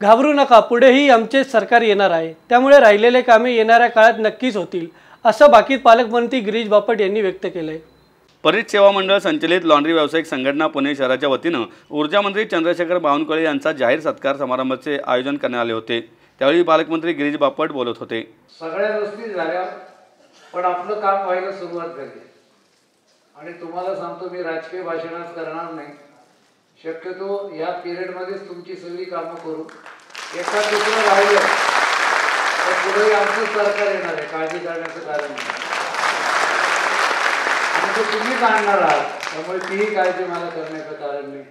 घाबरू नका पुढेही आमचेच सरकार येणार आहे. त्यामुळे राहिलेले कामे येणाऱ्या काळात नक्कीच होतील असं बाकीत पालकमंत्री गिरीश बापट यांनी व्यक्त केलं आहे परित सेवा मंडळ संचलित लॉन्ड्री व्यावसायिक संघटना पुणे शहराच्या वतीनं ऊर्जा मंत्री चंद्रशेखर बावनकुळे यांचा जाहीर सत्कार समारंभाचे आयोजन करण्यात आले होते. त्यावेळी पालकमंत्री गिरीश बापट बोलत होते. सगळ्या गोष्टी झाल्या पण आपलं काम व्हायला सुरुवात झाली. आणि तुम्हाला सांगतो मी राजकीय भाषणच करणार नाही. शक्यतो या पिरियडमध्येच तुमची सगळी कामं करू. एका दुसरं राहिलं. तर पुढे आमचं सरकार येणार आहे काळजी करण्याचं कारण नाही. आणि ते तुम्हीच आणणार आहात त्यामुळे तीही काळजी मला करण्याचं कारण नाही.